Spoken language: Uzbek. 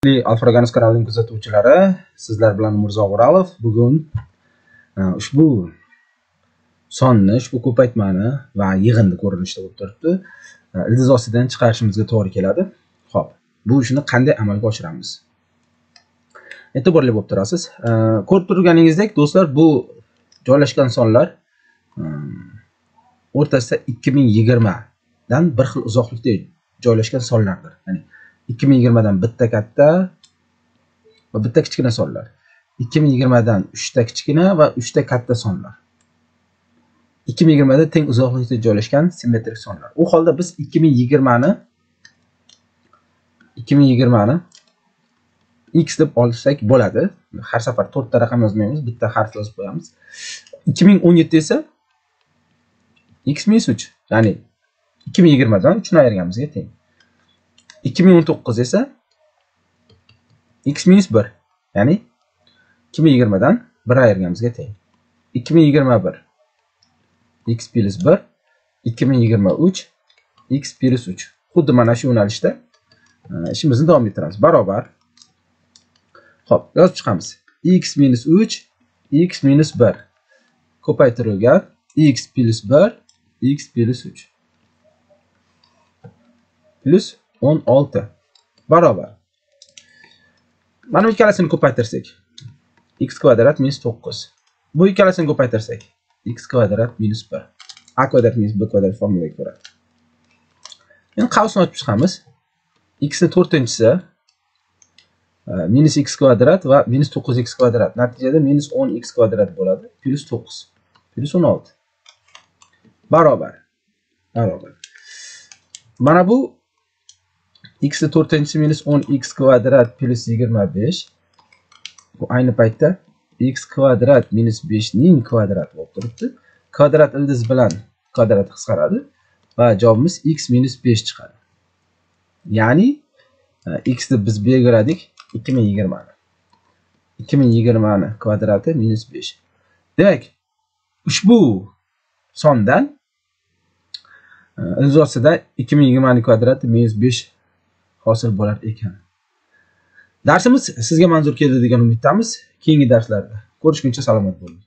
Alfraganus kanalining kuzatuvchilari, sizlar bilan Mirzo O'ralov. Bugun e, ushbu sonni, ushbu ko'paytmani va yig'indi ko'rinishda bo'lib turibdi. E, ildiz ostidan chiqarishimizga to'g'ri keladi. Xo'p, bu ishni qanday amalga oshiramiz? E'tiborli bo'lib turasiz. E, ko'rib turganingizdek, do'stlar, bu joylashgan sonlar o'rtasida 2020 dan bir xil uzoqlikda joylashgan sonlardir. Ya'ni 2020 dan bitta katta va bitta kichkina sonlar. 2020 dan 3 ta kichkina va 3 ta katta sonlar. 2020 da teng uzoqlikda joylashgan simmetrik sonlar. U holda biz 2020 ni 2020 ni x deb olsak bo'ladi. Har safar to'rtta raqam yozmaymiz bitta harf yozib qo'yamiz. 2017 esa x minus 3 ya'ni 2020 dan 3 ni ayirganimizga teng. 2019 esa x minus 1 ya'ni 2020 dan 1 ayirganimizga teng. 2021 x plus 1 2023 x plus 3 xuddi mana shu yo'nalishda e, ishimizni davom ettiramiz. Barobar. Ho'p yozib chiqamiz. x minus 3 x minus 1 ko'paytirilgan x plus 1 x plus 3 plus 16 barobar. Mana bu ikkalasini ko'paytirsak. X kvadrat minus 9 bu ikkalasini ko'paytirsak. X kvadrat minus 1 a kvadrat minus b kvadrat formulaga ko'ra. Endi qavsni ochib chiqamiz. X ni to'rtinchisi e, minus x kvadrat va minus 9x kvadrat. Natijada minus 10x kvadrat bo'ladi plyus 9 plyus 16 barobar. Barobar. Mana bu x ni minus 10x kvadrat plus 25 bu ayni paytda x kvadrat minus 5 ning kvadrati bo'lib turibdi. Kvadrat ildiz bilan kvadrat qisqaradi va javobimiz x minus 5 chiqadi. Ya'ni e, x ni biz belgiladik 2020 ni 2020 yigirmani kvadrati minus 5 demak ushbu sondan e, ildiz ming 2020 kvadrati minus 5 hosil bo'lar ekan. Darsimiz sizga manzur keldi degan umiddamiz keyingi darslarda. Ko'rishguncha salomat bo'ling.